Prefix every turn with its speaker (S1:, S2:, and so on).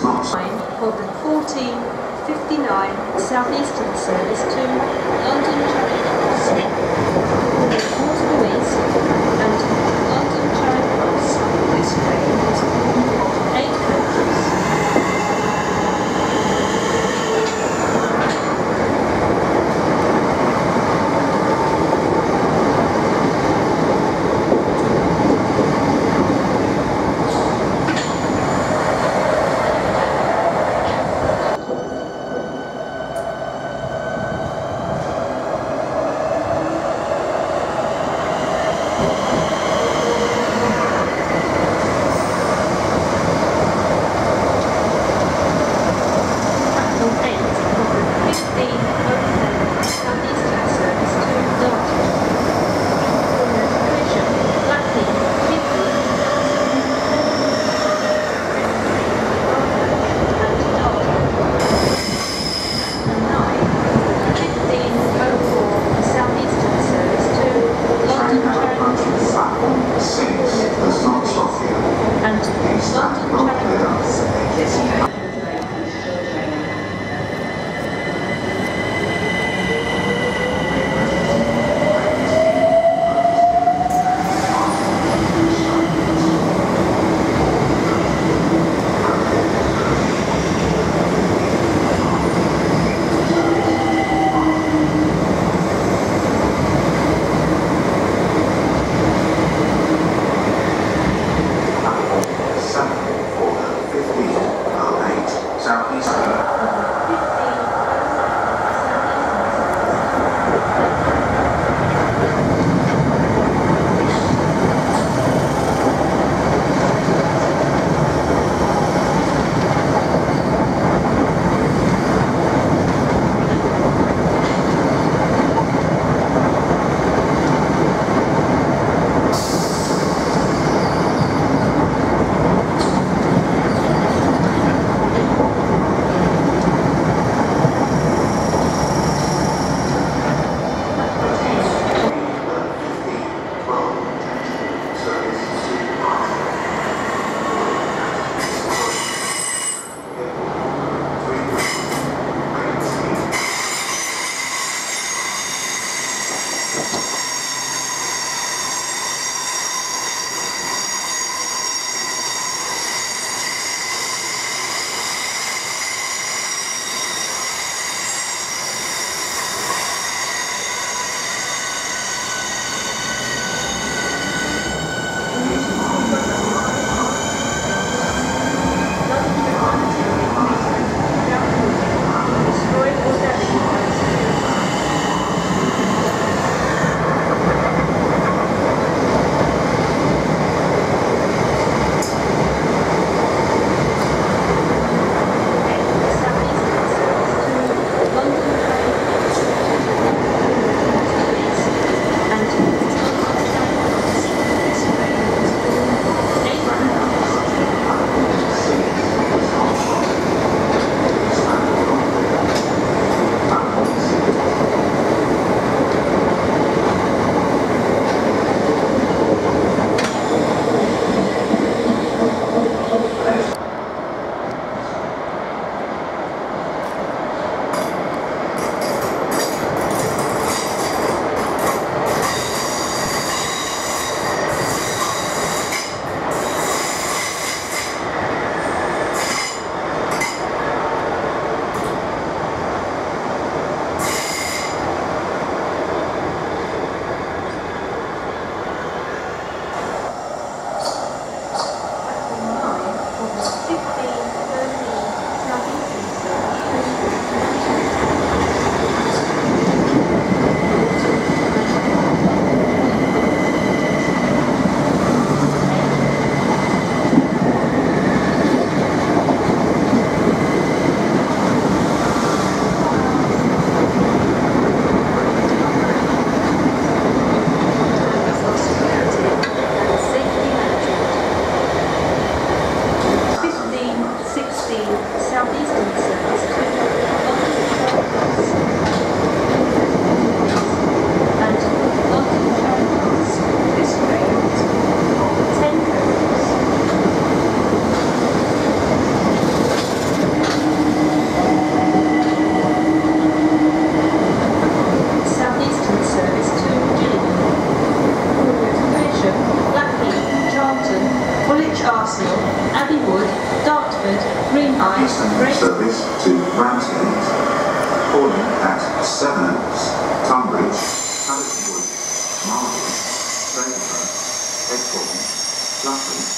S1: line the 1459 Southeastern service to London Charing Cross, The quarter to east and London Charing Cross this train.
S2: Edgware, Fluffy,